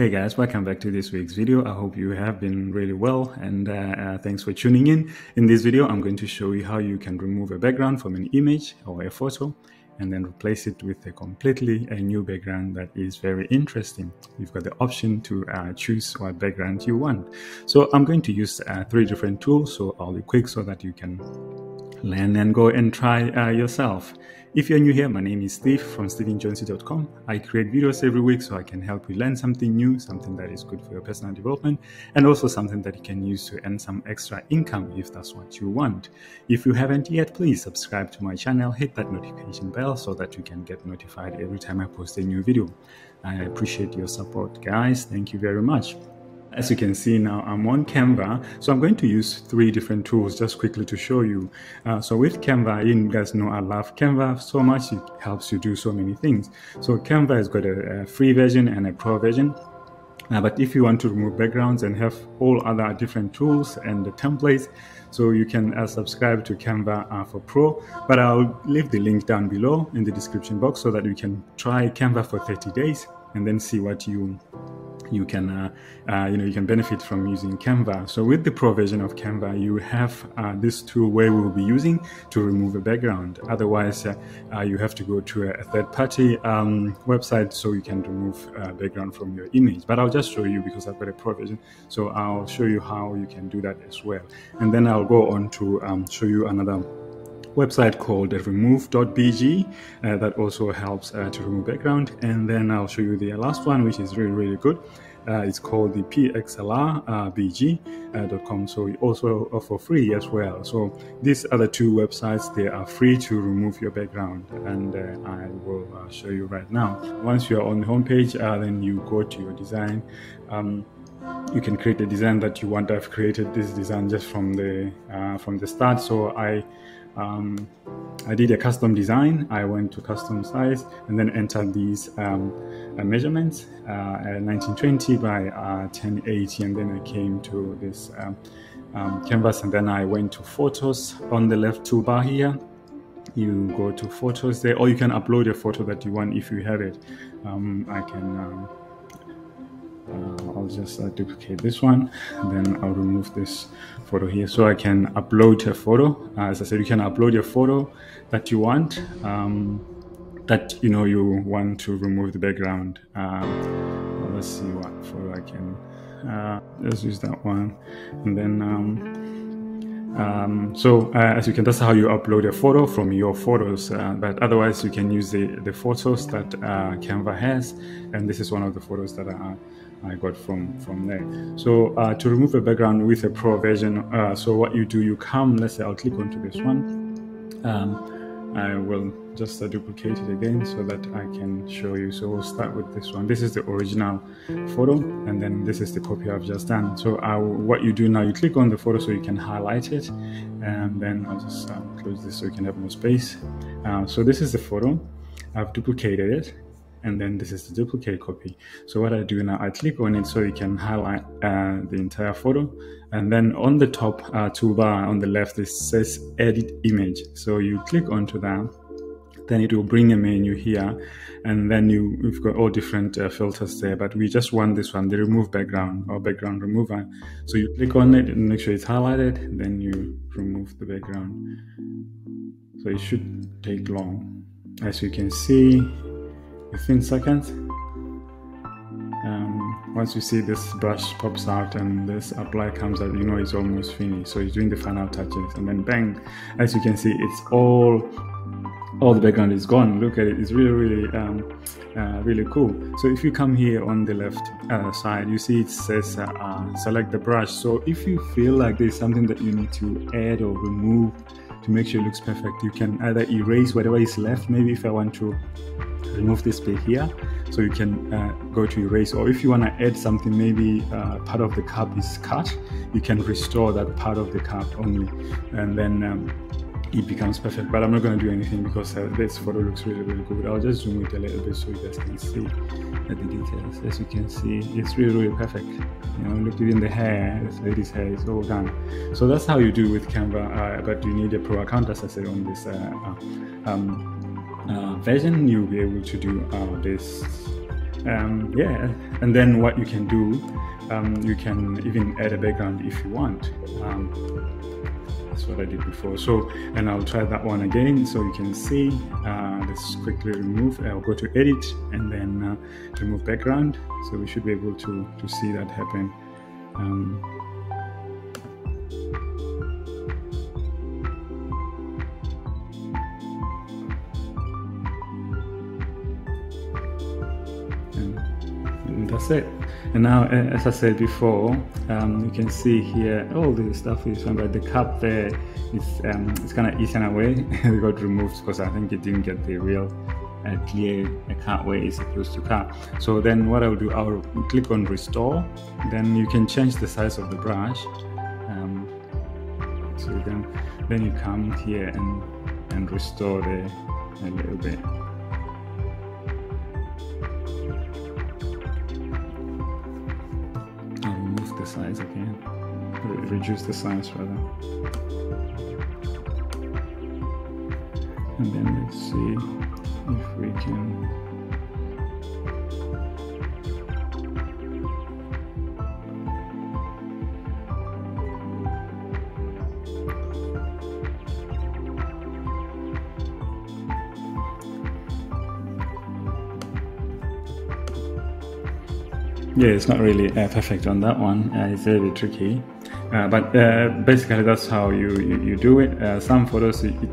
Hey guys, welcome back to this week's video. I hope you have been really well and uh, uh, thanks for tuning in. In this video, I'm going to show you how you can remove a background from an image or a photo and then replace it with a completely a new background that is very interesting. You've got the option to uh, choose what background you want. So I'm going to use uh, three different tools, so I'll be quick so that you can learn and go and try uh, yourself. If you're new here, my name is Steve from StephenJohnsy.com. I create videos every week so I can help you learn something new, something that is good for your personal development, and also something that you can use to earn some extra income if that's what you want. If you haven't yet, please subscribe to my channel, hit that notification bell so that you can get notified every time I post a new video. I appreciate your support, guys. Thank you very much. As you can see now, I'm on Canva. So I'm going to use three different tools just quickly to show you. Uh, so with Canva, you guys know I love Canva so much. It helps you do so many things. So Canva has got a, a free version and a pro version. Uh, but if you want to remove backgrounds and have all other different tools and the templates, so you can uh, subscribe to Canva uh, for Pro. But I'll leave the link down below in the description box so that you can try Canva for 30 days and then see what you you can uh, uh, you know you can benefit from using Canva. So with the provision of Canva, you have uh, this tool where we will be using to remove a background. Otherwise, you have to go to a, third-party um, website so you can remove background from your image. But I'll just show you because I've got a pro version. So I'll show you how you can do that as well, and then I'll go on to um, show you another website called remove.bg uh, that also helps uh, to remove background. And then I'll show you the last one which is really really good. Uh, it's called the pxlrbg.com uh, so we also offer free as well. So these other two websites they are free to remove your background. And uh, I will uh, show you right now. Once you're on the homepage then you go to your design. Um, you can create a design that you want. I've created this design just from the uh, from the start. So I um, I did a custom design. I went to custom size and then entered these um, uh, measurements, uh, 1920 by uh, 1080, and then I came to this um, um, canvas, and then I went to photos on the left toolbar here. You go to photos there, or you can upload a photo that you want if you have it. Um, I can um, uh, I'll just uh, duplicate this one then I'll remove this photo here so I can upload a photo uh, as I said you can upload your photo that you want um, that you know you want to remove the background um, let's see what photo I can uh, let's use that one and then um, um, so uh, as you can, that's how you upload a photo from your photos. Uh, but otherwise, you can use the, the photos that uh, Canva has, and this is one of the photos that I, I got from from there. So uh, to remove a background with a pro version, uh, so what you do, you come. Let's say I'll click onto this one. Um, I will just uh, duplicate it again so that I can show you. So we'll start with this one. This is the original photo, and then this is the copy I've just done. So I, what you do now, you click on the photo so you can highlight it, and then I'll just um, close this so you can have more space. Uh, so this is the photo. I've duplicated it and then this is the duplicate copy. So what I do now, I click on it so you can highlight uh, the entire photo. And then on the top uh, toolbar on the left, it says edit image. So you click onto that, then it will bring a menu here. And then you, you've got all different uh, filters there, but we just want this one, the remove background or background remover. So you click on it and make sure it's highlighted, then you remove the background. So it should take long. As you can see, within seconds. Um, once you see this brush pops out and this apply comes out, you know it's almost finished. So you're doing the final touches and then bang, as you can see, it's all all the background is gone. Look at it, it's really, really, um, uh, really cool. So if you come here on the left uh, side, you see it says uh, uh select the brush. So if you feel like there's something that you need to add or remove to make sure it looks perfect, you can either erase whatever is left. Maybe if I want to remove this bit here so you can uh, go to erase or if you want to add something maybe uh, part of the cup is cut you can restore that part of the cup only and then um, it becomes perfect. But i'm not going to do anything because uh, this photo looks really really good. I'll just zoom it a little bit so you guys can see the details. As you can see it's really really perfect. You know look even the hair this lady's hair is all done. So that's how you do with canva uh, but you need a pro account as i said on this uh, uh um, uh, version, you'll be able to do uh, this um, yeah, and then what you can do, um, you can even add a background if you want. That's what I did before. So, and I'll try that one again so you can see. Uh, let's quickly remove. I'll go to edit and then uh, remove background. So we should be able to to see that happen. Um, that's it. And now, as I said before, um, you can see here all the stuff is fine, but the cap there is um, it's kind of eaten away. it got removed because I think it didn't get the real uh, clear uh, cut where it's supposed to cut. So then what I'll do, I'll click on restore. Then you can change the size of the brush. Um, so then, then you come here and and restore the a little bit. Size again. Reduce the size rather. And then let's see if we can Yeah, it's not really uh, perfect on that one. Uh, it's very tricky. Uh, but uh, basically, that's how you, you, you do it. Uh, some photos, it, it,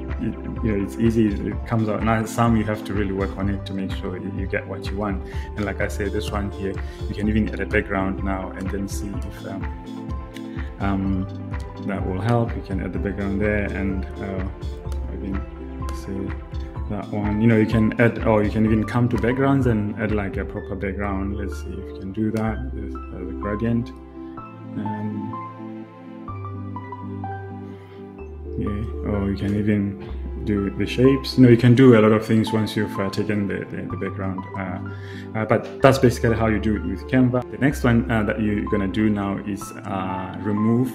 you know, it's easy. It comes out nice. Some you have to really work on it to make sure you, get what you want. And like I said, this one here, you can even add a background now and then see if um, um, that will help. You can add the background there and uh, that one. You know you can add or you can even come to backgrounds and add like a proper background. Let's see if you can do that. With uh, the gradient. Um, yeah or you can even do the shapes. You know, you can do a lot of things once you've uh, taken the, the, the background. Uh, uh, but that's basically how you do it with Canva. The next one uh, that you're gonna do now is uh, remove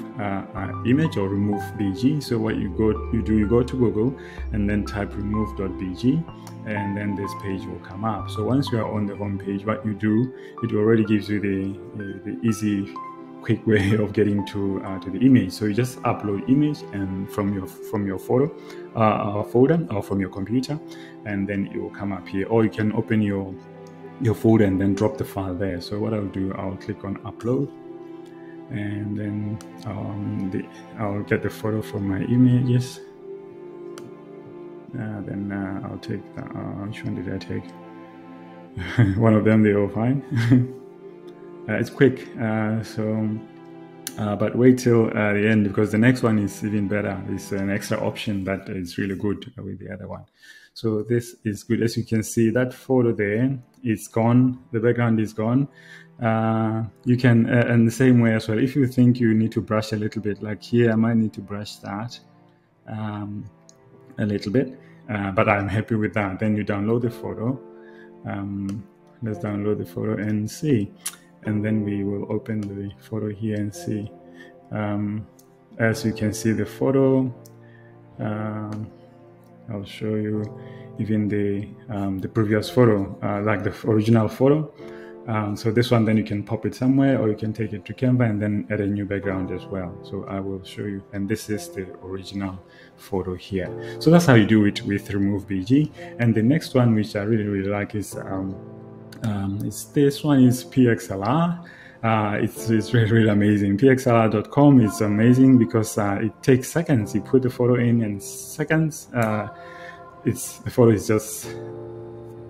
image or remove BG. So what you go you do, you go to Google and then type remove.bg and then this page will come up. So once you are on the home page, what you do, it already gives you the, the easy quick way of getting to uh, to the image. So you just upload image and from your from your photo uh, folder or from your computer, and then it will come up here. Or you can open your your folder and then drop the file there. So what I'll do, I'll click on upload, and then um, the, I'll get the photo from my images. Uh, then uh, I'll take the, uh, which one did I take? one of them, they all fine. Uh, it's quick, uh, so uh, but wait till uh, the end because the next one is even better. It's an extra option that is really good with the other one. So this is good. As you can see, that photo there is gone. The background is gone. Uh, you can, uh, in the same way as well, if you think you need to brush a little bit, like here, I might need to brush that um, a little bit, but I'm happy with that. Then you download the photo. Um, let's download the photo and see and then we will open the photo here and see. Um, as you can see the photo um, I'll show you even the um, the previous photo uh, like the original photo. Um, so this one then you can pop it somewhere or you can take it to Canva and then add a new background as well. So I will show you and this is the original photo here. So that's how you do it with remove BG and the next one which I really really like is um, this one is Pixlr. Uh, it's, it's really, really amazing. Pixlr.com is amazing because uh, it takes seconds. You put the photo in and seconds. Uh, it's the photo is just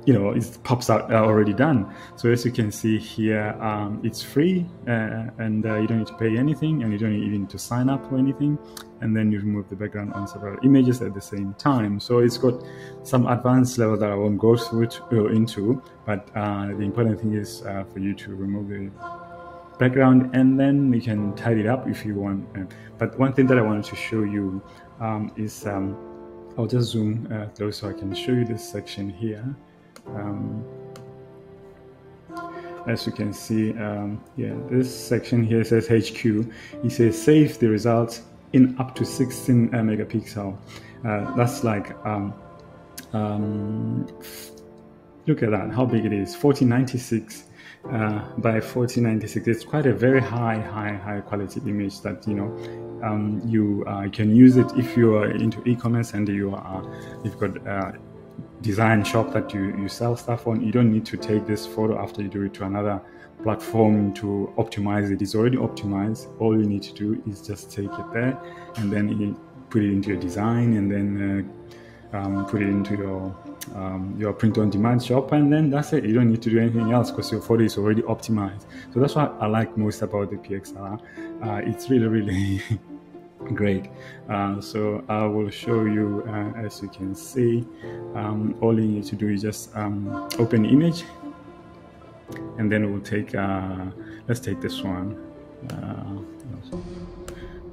you know it pops out uh, already done. So as you can see here um, it's free uh, and uh, you don't need to pay anything and you don't even need to sign up for anything. And then you remove the background on several images at the same time. So it's got some advanced level that I won't go through to, into but uh, the important thing is uh, for you to remove the background and then you can tidy it up if you want. But one thing that I wanted to show you um, is um, I'll just zoom uh, close so I can show you this section here um, as you can see, um, yeah, this section here says HQ. It says save the results in up to 16 megapixel. Uh, that's like um, um, look at that, how big it is, 1496 uh, by 1496. It's quite a very high, high, high quality image that you know um, you uh, can use it if you are into e-commerce and you are you've got uh, design shop that you, you sell stuff on. You don't need to take this photo after you do it to another platform to optimize it. It's already optimized. All you need to do is just take it there and then put it into your design and then uh, um, put it into your um, your print on demand shop and then that's it you don't need to do anything else because your photo is already optimized so that's what i like most about the Pixlr uh, it's really really great. Uh, so i will show you uh, as you can see um, all you need to do is just um, open image and then we'll take uh, let's take this one. Uh,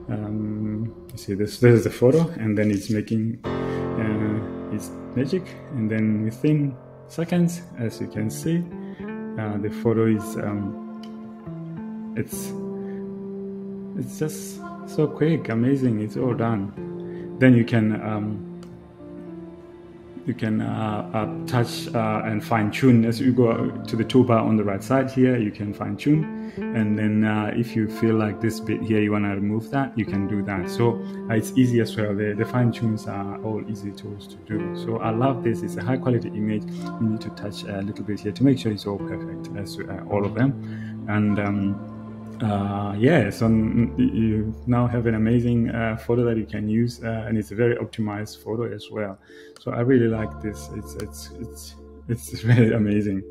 um, see this this is the photo and then it's making uh, its magic. And then within seconds as you can see uh, the photo is um, it's it's just so quick amazing it's all done. Then you can um, you can uh, uh, touch uh, and fine tune as you go to the toolbar on the right side here you can fine tune and then uh, if you feel like this bit here you want to remove that you can do that. So uh, it's easy as well. The, the fine tunes are all easy tools to do. So I love this. It's a high quality image. You need to touch a little bit here to make sure it's all perfect as uh, all of them. And um, uh, yeah, so you now have an amazing uh, photo that you can use, uh, and it's a very optimized photo as well. So I really like this. It's it's it's it's really amazing.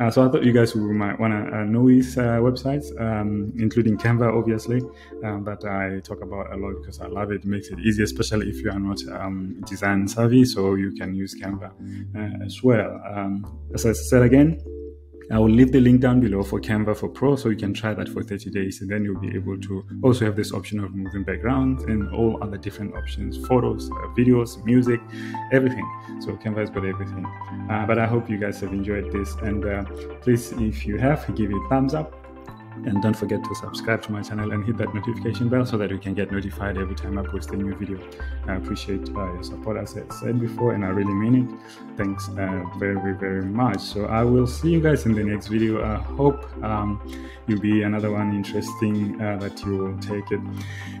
Uh, so I thought you guys might want to uh, know these uh, websites, um, including Canva, obviously, um, that I talk about a lot because I love it. it makes it easy, especially if you are not um, design savvy. So you can use Canva as well. Um, as I said again, I will leave the link down below for Canva for Pro so you can try that for 30 days and then you'll be able to also have this option of moving backgrounds and all other different options photos, uh, videos, music, everything. So Canva has got everything. Uh, but I hope you guys have enjoyed this and uh, please, if you have, give it a thumbs up and don't forget to subscribe to my channel and hit that notification bell so that you can get notified every time I post a new video. I appreciate uh, your support as I said before and I really mean it. Thanks uh, very, very much. So I will see you guys in the next video. I hope um, you'll be another one interesting uh, that you will take it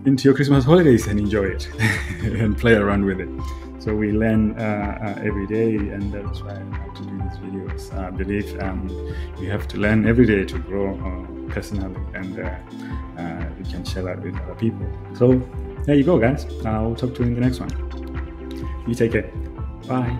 into your Christmas holidays and enjoy it and play around with it. So we learn uh, uh, every day, and that's why I like to do these videos. I believe um, you have to learn every day to grow uh, personally, and uh, you can share that with other people. So there you go, guys. I'll talk to you in the next one. You take care. Bye.